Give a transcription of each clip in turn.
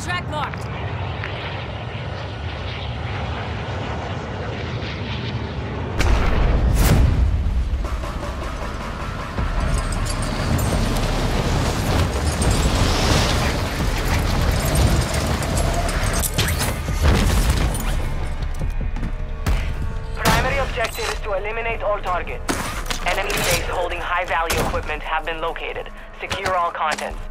Contract marked. Primary objective is to eliminate all targets. Enemy base holding high-value equipment have been located. Secure all contents.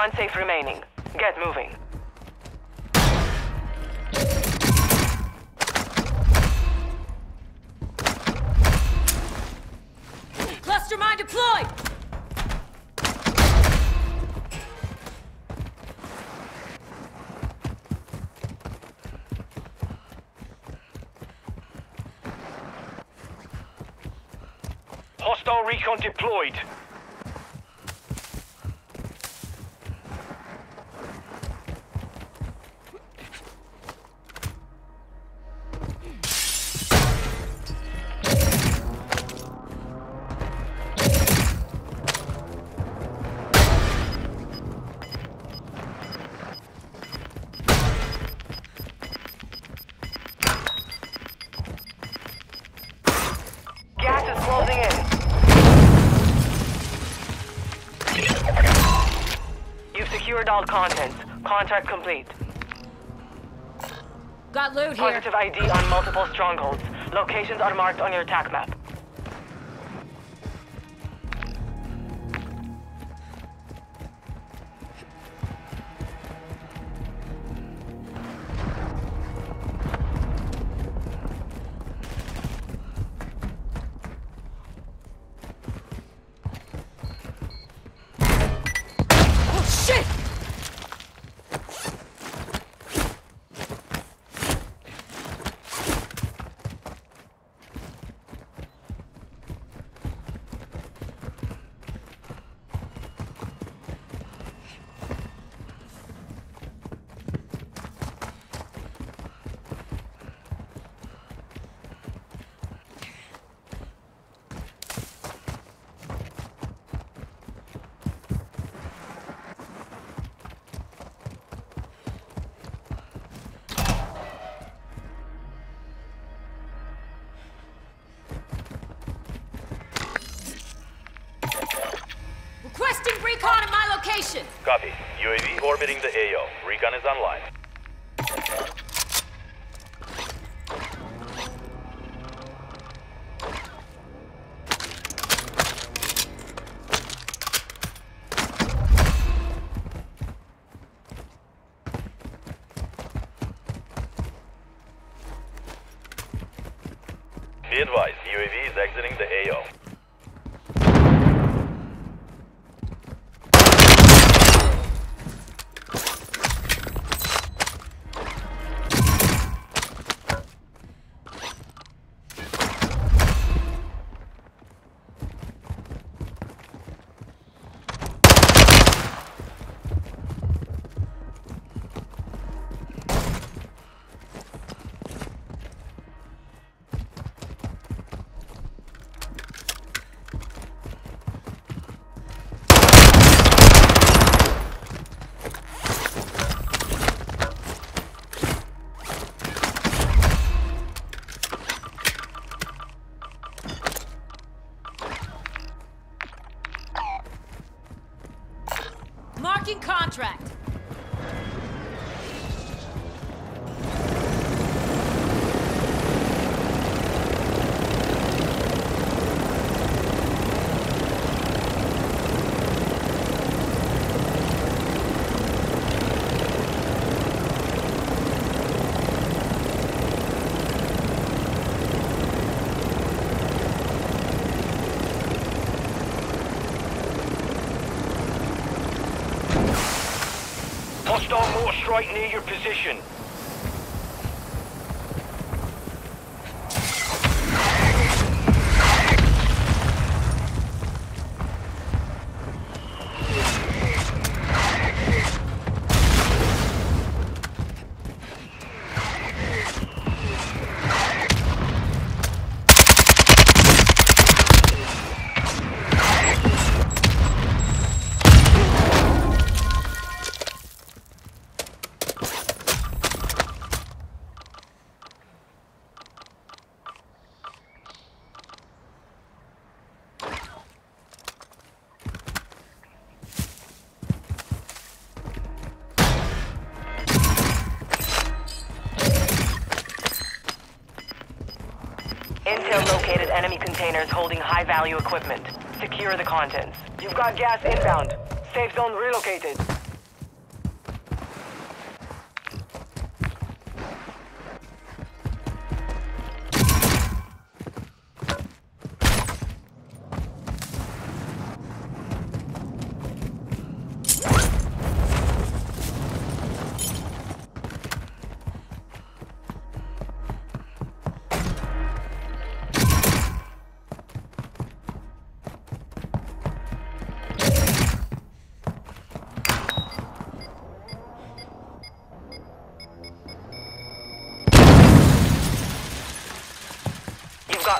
One safe remaining. Get moving. Cluster mine deployed! Hostile recon deployed. All contents. Contract complete. Got loot here. Positive ID on multiple strongholds. Locations are marked on your attack map. Copy. UAV orbiting the AO. Recon is online. Strike near your position. Intel located enemy containers holding high-value equipment. Secure the contents. You've got gas inbound. Safe zone relocated.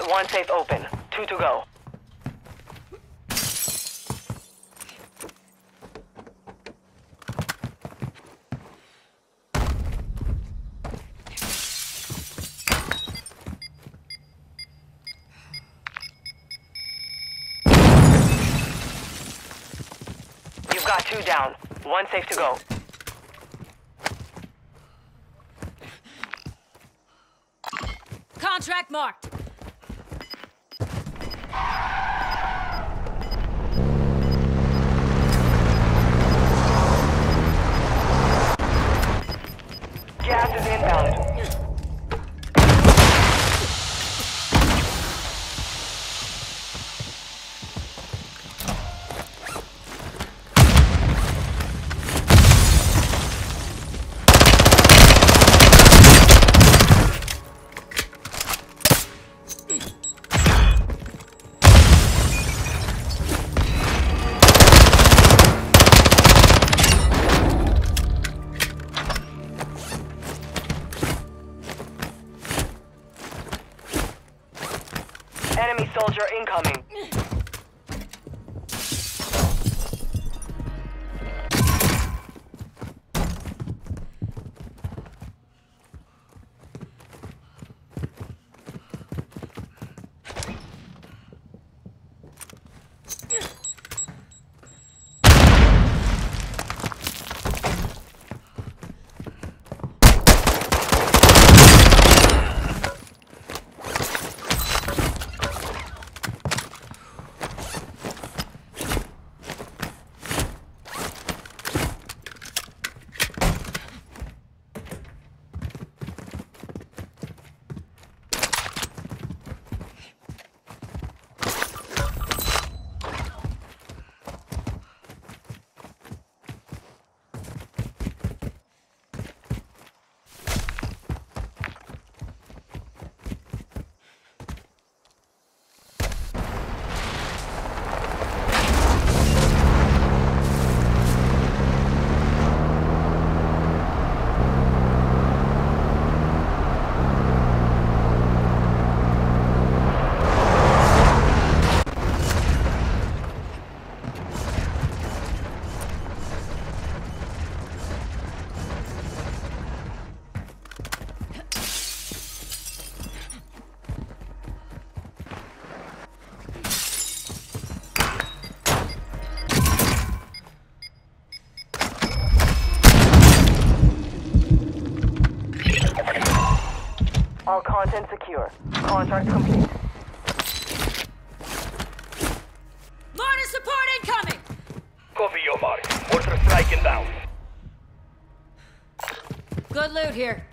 Got one safe open. Two to go. You've got two down. One safe to go. Contract marked. coming. All content secure. Contract complete. Mortar support incoming! Copy your mark. Mortar strike inbound. Good loot here.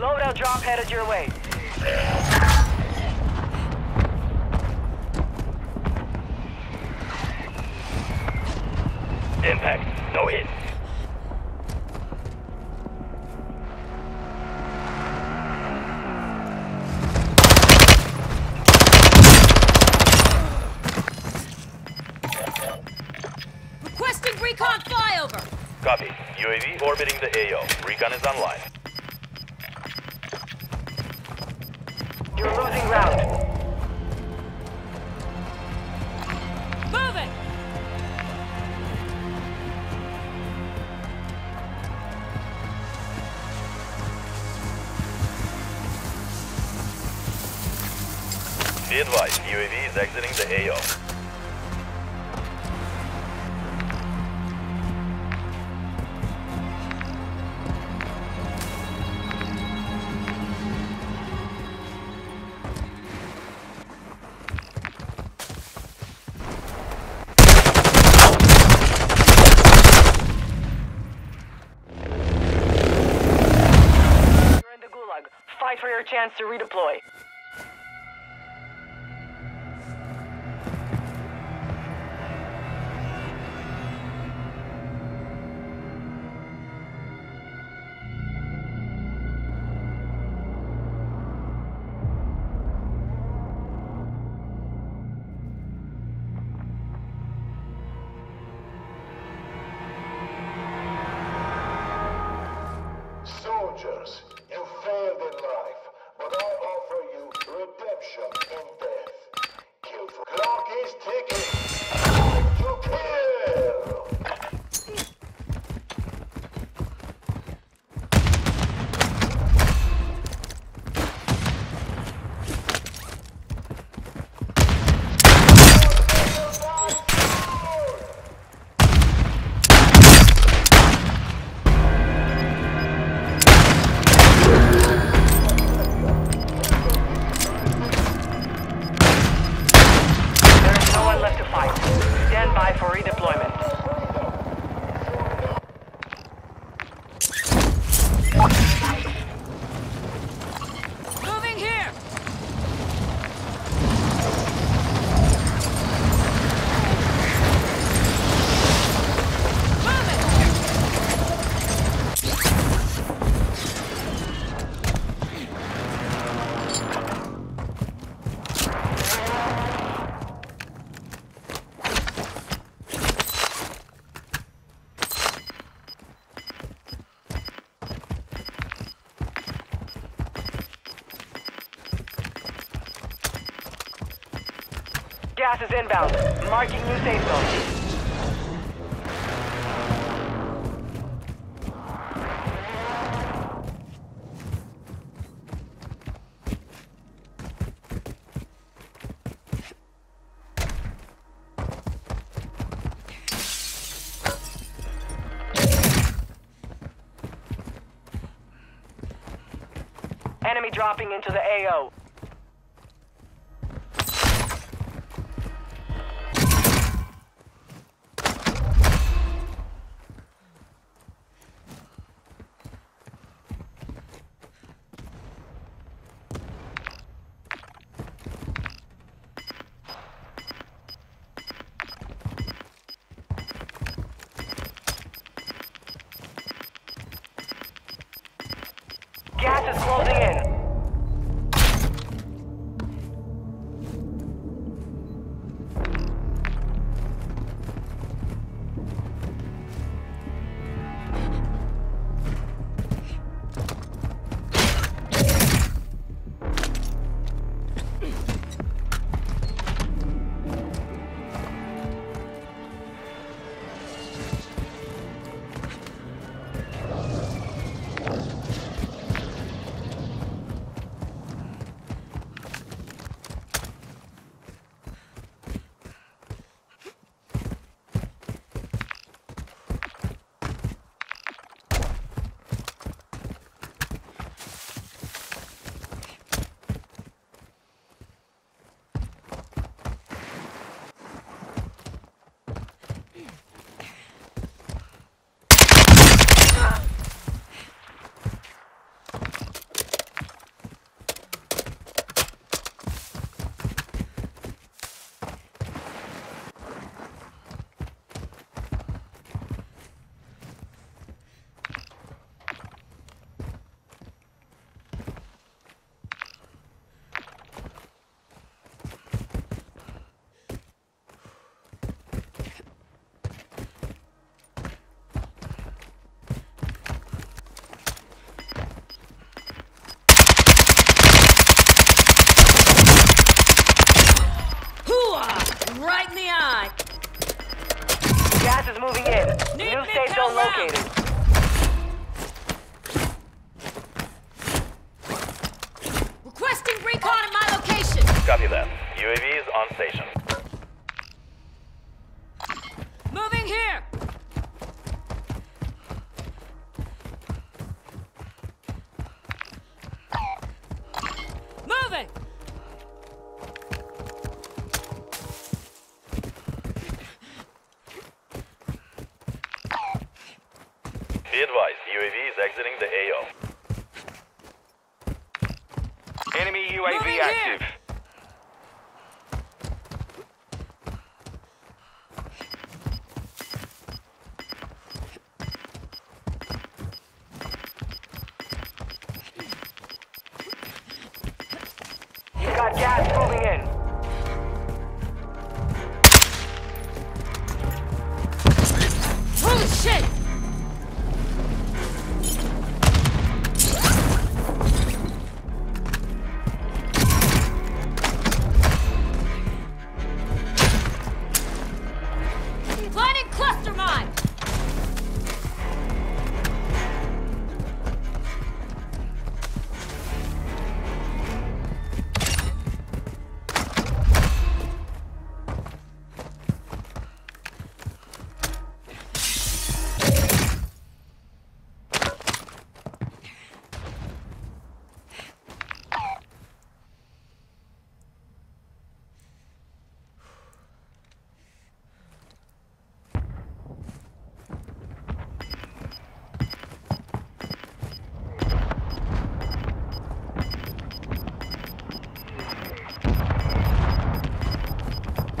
Loadout drop headed your way. Is exiting the AO. Fight for your chance to redeploy. Soldiers, Gas is inbound. Marking new safe zone. Enemy dropping into the AO.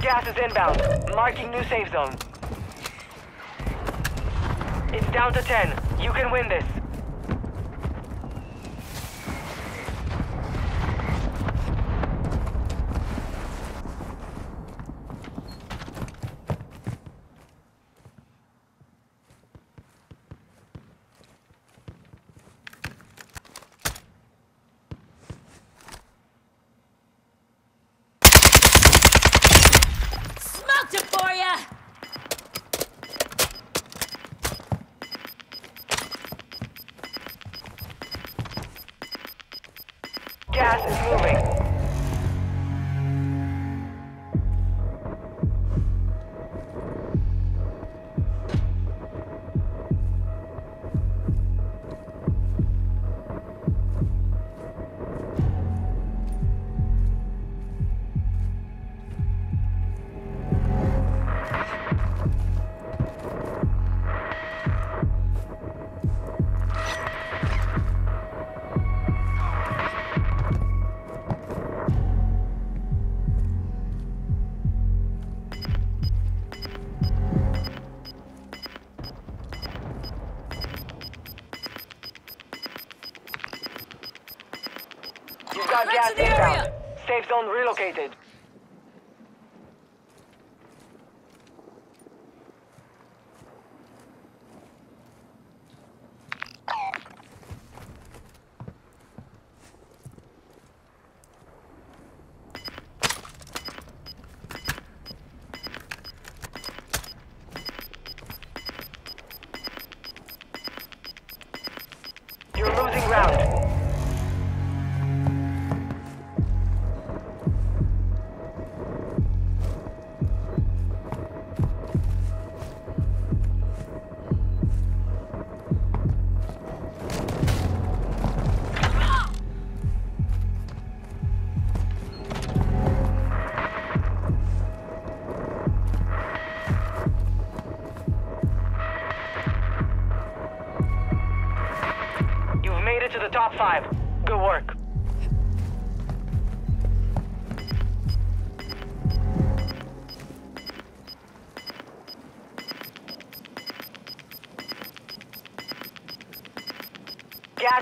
Gas is inbound. Marking new safe zone. It's down to 10. You can win this. Gas is moving. Got gas. Safe zone relocated.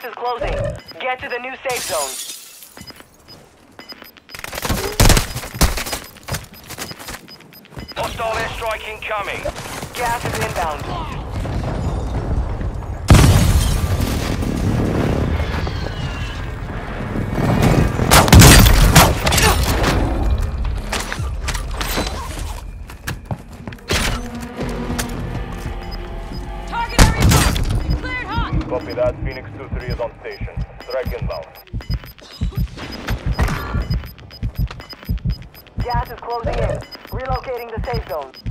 Gas is closing. Get to the new safe zone. Hostile airstrike incoming. Gas is inbound. Target area marked! Cleared hot! Copy that. Phoenix 2-3 safe zone.